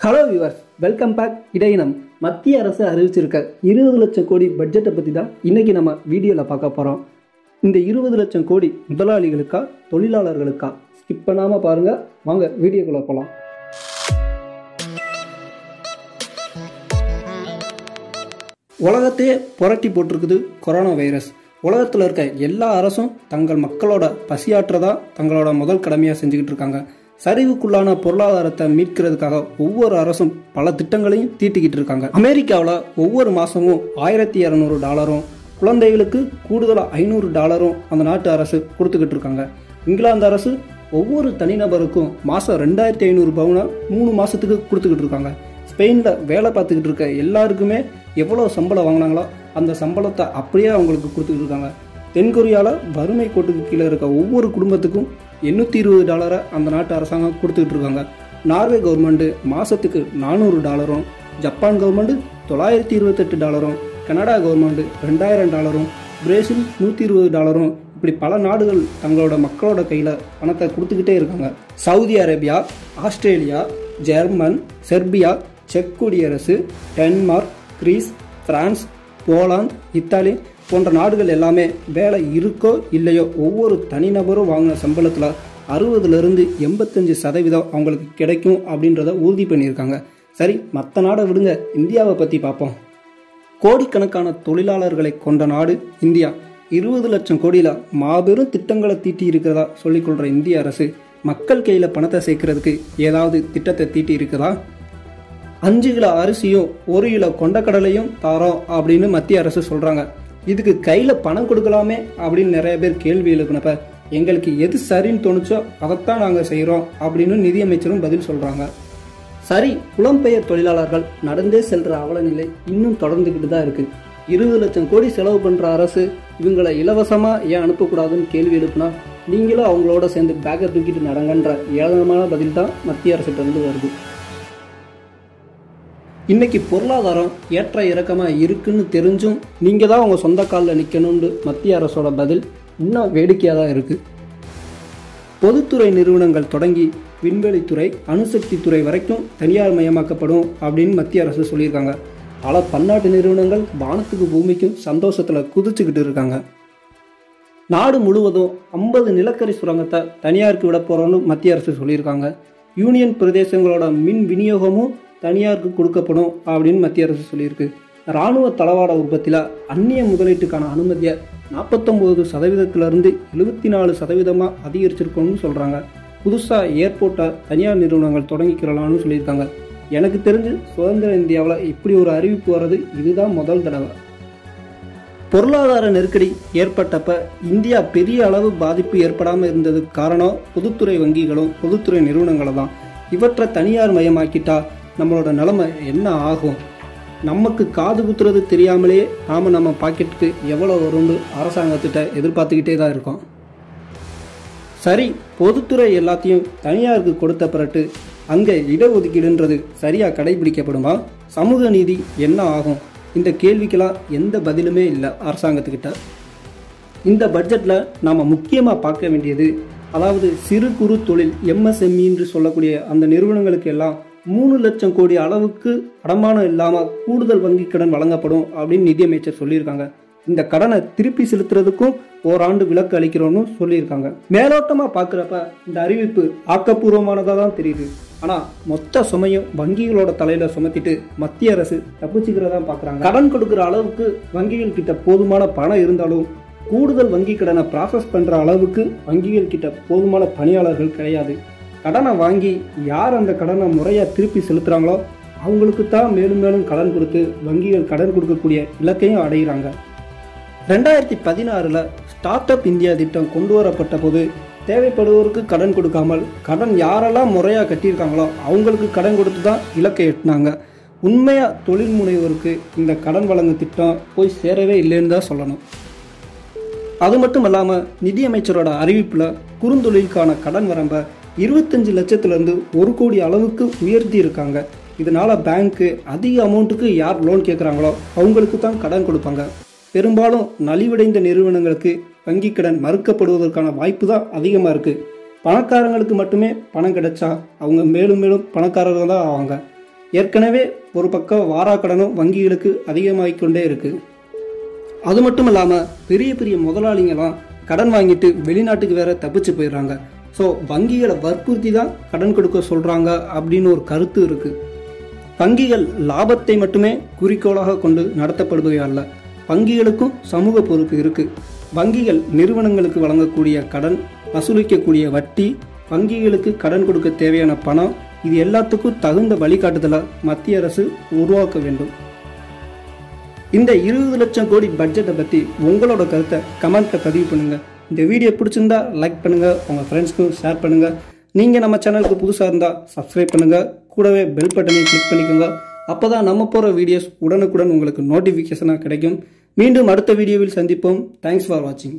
Hello viewers welcome back இடையினம் மத்திய அரசு அறிவிச்சிருக்க இருபது லட்சம் கோடி பட்ஜெட்டை பற்றி தான் இன்னைக்கு நம்ம வீடியோவில் பார்க்க போகிறோம் இந்த இருபது லட்சம் கோடி முதலாளிகளுக்கா தொழிலாளர்களுக்கா? ஸ்கிப் பண்ணாமல் பாருங்கள் வாங்க வீடியோக்குள்ளே போகலாம் உலகத்தையே புரட்டி போட்டிருக்குது கொரோனா வைரஸ் உலகத்தில் இருக்க எல்லா அரசும் தங்கள் மக்களோட பசியாற்றதா தங்களோட முதல் கடமையாக செஞ்சுக்கிட்டு இருக்காங்க. சரிவுக்குள்ளான பொருளாதாரத்தை மீட்கிறதுக்காக ஒவ்வொரு அரசும் பல திட்டங்களையும் தீட்டிக்கிட்டு இருக்காங்க. அமெரிக்காவில் ஒவ்வொரு மாதமும் ஆயிரத்தி இரநூறு டாலரும் குழந்தைகளுக்கு கூடுதலாக ஐநூறு டாலரும் அந்த நாட்டு அரசு கொடுத்துக்கிட்டு இருக்காங்க. இங்கிலாந்து அரசு ஒவ்வொரு தனிநபருக்கும் மாதம் ரெண்டாயிரத்தி ஐநூறு பவுனை மூணு மாதத்துக்கு கொடுத்துக்கிட்டு இருக்காங்க. ஸ்பெயினில் வேலை பார்த்துக்கிட்டு இருக்க எல்லாருக்குமே எவ்வளோ சம்பளம் வாங்கினாங்களோ அந்த சம்பளத்தை அப்படியே அவங்களுக்கு கொடுத்துக்கிட்டு இருக்காங்க. தென்கொரியாவில் வறுமை கோட்டுக்கு கீழே இருக்க ஒவ்வொரு குடும்பத்துக்கும் எண்ணூற்றி இருபது டாலரை அந்த நாட்டு அரசாங்கம் கொடுத்துக்கிட்டு இருக்காங்க. நார்வே கவர்மெண்ட்டு மாதத்துக்கு நானூறு டாலரும் ஜப்பான் கவர்மெண்ட்டு தொள்ளாயிரத்தி இருபத்தெட்டு டாலரும் கனடா கவர்மெண்ட்டு ரெண்டாயிரம் டாலரும் பிரேசில் நூற்றி இருபது டாலரும். இப்படி பல நாடுகள் தங்களோட மக்களோட கையில் பணத்தை கொடுத்துக்கிட்டே இருக்காங்க. Saudi Arabia Australia German Serbia check குடியரசு Denmark Greece France Poland Italy போன்ற நாடுகள் எல்லாமே வேலை இருக்கோ இல்லையோ ஒவ்வொரு தனிநபரும் வாங்கின சம்பளத்தில் அறுபதுலேருந்து எண்பத்தஞ்சு சதவீதம் அவங்களுக்கு கிடைக்கும் அப்படின்றத உறுதி பண்ணியிருக்காங்க. சரி மற்ற நாடை விடுங்க. இந்தியாவை பற்றி பார்ப்போம். கோடிக்கணக்கான தொழிலாளர்களை கொண்ட நாடு இந்தியா. இருபது லட்சம் கோடியில் மாபெரும் திட்டங்களை தீட்டி இருக்கிறதா சொல்லிக்கொள்கிற இந்திய அரசு மக்கள் கையில் பணத்தை சேர்க்கறதுக்கு ஏதாவது திட்டத்தை தீட்டி இருக்குதா அஞ்சு கிலோ அரிசியும் ஒரு கிலோ கொண்டக்கடலையும் தாரோம் அப்படின்னு மத்திய அரசு சொல்கிறாங்க இதுக்கு கையில் பணம் கொடுக்கலாமே அப்படின்னு நிறைய பேர் கேள்வி எழுப்பினப்ப எங்களுக்கு எது சரின்னு தோணுச்சோ அதைத்தான் நாங்கள் செய்கிறோம் அப்படின்னு நிதியமைச்சரும் பதில் சொல்கிறாங்க சரி புலம்பெயர் தொழிலாளர்கள் நடந்தே செல்ற அவலநிலை இன்னும் தொடர்ந்துக்கிட்டு தான் இருக்குது இருபது லட்சம் கோடி செலவு பண்ணுற அரசு இவங்களை இலவசமாக ஏன் அனுப்பக்கூடாதுன்னு கேள்வி எழுப்புனா நீங்களும் அவங்களோட சேர்ந்து பேக்கை தூக்கிட்டு நடங்கன்ற ஏளனமான பதில் தான் மத்திய அரசிட்ட இருந்து வருது. இன்னைக்கு பொருளாதாரம் ஏற்ற இறக்கமாக இருக்குன்னு தெரிஞ்சும் நீங்கள் தான் உங்கள் சொந்த காலில் நிற்கணும்னு மத்திய அரசோட பதில் இன்னும் வேடிக்கையாக தான் இருக்குது பொதுத்துறை நிறுவனங்கள் தொடங்கி விண்வெளித்துறை அணுசக்தி துறை வரைக்கும் தனியார் மயமாக்கப்படும் அப்படின்னு மத்திய அரசு சொல்லியிருக்காங்க. பல பன்னாட்டு நிறுவனங்கள் வானத்துக்கு பூமிக்கும் சந்தோஷத்தில் குதிச்சுக்கிட்டு இருக்காங்க. நாடு முழுவதும் ஐம்பது நிலக்கரி சுரங்கத்தை தனியாருக்கு விட போகிறோன்னு மத்திய அரசு சொல்லியிருக்காங்க. யூனியன் பிரதேசங்களோட மின் விநியோகமும் தனியாருக்கு கொடுக்கப்படும் அப்படின்னு மத்திய அரசு சொல்லியிருக்கு. இராணுவ தளவாட உற்பத்தியில் அந்நிய முதலீட்டுக்கான அனுமதியை நாற்பத்தொம்போது சதவீதத்திலிருந்து எழுபத்தி நாலு சதவீதமாக அதிகரிச்சிருக்கணும்னு சொல்கிறாங்க புதுசாக ஏர்போர்ட்டை தனியார் நிறுவனங்கள் தொடங்கிக்கிறலாம்னு சொல்லியிருக்காங்க. எனக்கு தெரிஞ்சு சுதந்திர இந்தியாவில் இப்படி ஒரு அறிவிப்பு வர்றது இதுதான் முதல் தடவை. பொருளாதார நெருக்கடி ஏற்பட்டப்ப இந்தியா பெரிய அளவு பாதிப்பு ஏற்படாமல் இருந்ததுக்கு காரணம் பொதுத்துறை வங்கிகளும் பொதுத்துறை நிறுவனங்களும் தான். இவற்றை தனியார் மயமாக்கிட்டா நம்மளோட நிலைமை என்ன ஆகும்? நமக்கு காது குத்துறது தெரியாமலே நாம் நம்ம பாக்கெட்டுக்கு எவ்வளோ வரும்னு அரசாங்கத்திட்ட எதிர்பார்த்துக்கிட்டே தான் இருக்கோம். சரி பொதுத்துறை எல்லாத்தையும் தனியாருக்கு கொடுத்த பிறட்டு அங்கே இடஒதுக்கீடுன்றது சரியாக கடைபிடிக்கப்படுமா? சமூக நீதி என்ன ஆகும்? இந்த கேள்விக்கெல்லாம் எந்த பதிலுமே இல்லை அரசாங்கத்துக்கிட்ட. இந்த பட்ஜெட்டில் நாம் முக்கியமாக பார்க்க வேண்டியது அதாவது சிறு குறு தொழில் எம்எஸ்எம்இ என்று சொல்லக்கூடிய அந்த நிறுவனங்களுக்கு எல்லாம் மூணு லட்சம் கோடி அளவுக்கு அடமானம் இல்லாமல் கூடுதல் வங்கி கடன் வழங்கப்படும் அப்படின்னு நிதியமைச்சர் சொல்லியிருக்காங்க. இந்த கடனை திருப்பி செலுத்துறதுக்கும் ஓராண்டு விலக்கு அளிக்கிறோம்னு சொல்லியிருக்காங்க. மேலோட்டமாக பார்க்குறப்ப இந்த அறிவிப்பு ஆக்கப்பூர்வமானதாக தான் தெரியுது. ஆனால் மொத்த சுமையும் வங்கிகளோட தலையில் சுமத்திட்டு மத்திய அரசு தப்பிச்சுக்கிறதா பார்க்குறாங்க கடன் கொடுக்குற அளவுக்கு வங்கிகள் கிட்ட போதுமான பணம் இருந்தாலும் கூடுதல் வங்கி கடனை ப்ராசஸ் பண்ணுற அளவுக்கு வங்கிகள் கிட்ட போதுமான பணியாளர்கள் கிடையாது. கடனை வாங்கி யார் அந்த கடனை முறையாக திருப்பி செலுத்துகிறாங்களோ அவங்களுக்கு தான் மேலும் மேலும் கடன் கொடுத்து வங்கிகள் கடன் கொடுக்கக்கூடிய இலக்கையும் அடைகிறாங்க ரெண்டாயிரத்தி பதினாறில் ஸ்டார்ட் அப் இந்தியா திட்டம் கொண்டு வரப்பட்ட போது தேவைப்படுவோருக்கு கடன் கொடுக்காமல் கடன் யாரெல்லாம் முறையாக கட்டியிருக்காங்களோ அவங்களுக்கு கடன் கொடுத்து தான் இலக்கை எட்டினாங்க. உண்மையாக தொழில் முனைவோருக்கு இந்த கடன் வழங்கு திட்டம் போய் சேரவே இல்லைன்னு தான் சொல்லணும். அது மட்டும் இல்லாமல் நிதியமைச்சரோட அறிவிப்பில் குறுந்தொழிலுக்கான கடன் வரம்பை இருபத்தஞ்சு லட்சத்துலேருந்து ஒரு கோடி அளவுக்கு உயர்த்தி இருக்காங்க இதனால் பேங்க்கு அதிக அமௌண்ட்டுக்கு யார் லோன் கேட்குறாங்களோ அவங்களுக்கு தான் கடன் கொடுப்பாங்க. பெரும்பாலும் நலிவடைந்த நிறுவனங்களுக்கு வங்கி கடன் மறுக்கப்படுவதற்கான வாய்ப்பு தான் அதிகமாக இருக்குது பணக்காரங்களுக்கு மட்டுமே பணம் கிடைச்சா அவங்க மேலும் மேலும் பணக்காரர்கள் தான் ஆவாங்க. ஏற்கனவே ஒரு பக்கம் வாராக்கடனும் வங்கிகளுக்கு அதிகமாகிக் கொண்டே அது மட்டும் இல்லாமல் பெரிய பெரிய முதலாளிங்கெல்லாம் கடன் வாங்கிட்டு வெளிநாட்டுக்கு வேற தப்பிச்சு போயிடுறாங்க. ஸோ வங்கிகளை வற்புறுத்தி தான் கடன் கொடுக்க சொல்கிறாங்க அப்படின்னு ஒரு கருத்து இருக்கு. வங்கிகள் லாபத்தை மட்டுமே குறிக்கோளாக கொண்டு நடத்தப்படுபவை அல்ல வங்கிகளுக்கும் சமூக பொறுப்பு இருக்கு. வங்கிகள் நிறுவனங்களுக்கு வழங்கக்கூடிய கடன் வசூலிக்கக்கூடிய வட்டி வங்கிகளுக்கு கடன் கொடுக்க தேவையான பணம் இது எல்லாத்துக்கும் தகுந்த வழிகாட்டுதலை மத்திய அரசு உருவாக்க வேண்டும். இந்த இருபது லட்சம் கோடி பட்ஜெட்டை பற்றி உங்களோட கருத்தை கமெண்ட்டில் பதிவு பண்ணுங்கள் இந்த வீடியோ பிடிச்சிருந்தா லைக் பண்ணுங்கள் உங்கள் ஃப்ரெண்ட்ஸ்க்கும் ஷேர் பண்ணுங்கள் நீங்கள் நம்ம சேனலுக்கு புதுசாக இருந்தால் சப்ஸ்கிரைப் பண்ணுங்கள் கூடவே பெல் பட்டனையும் கிளிக் பண்ணிக்கோங்க. அப்போ தான் நம்ம போகிற வீடியோஸ் உடனுக்குடன் உங்களுக்கு நோட்டிஃபிகேஷனாக கிடைக்கும். மீண்டும் அடுத்த வீடியோவில் சந்திப்போம். தேங்க்ஸ் ஃபார் வாட்சிங்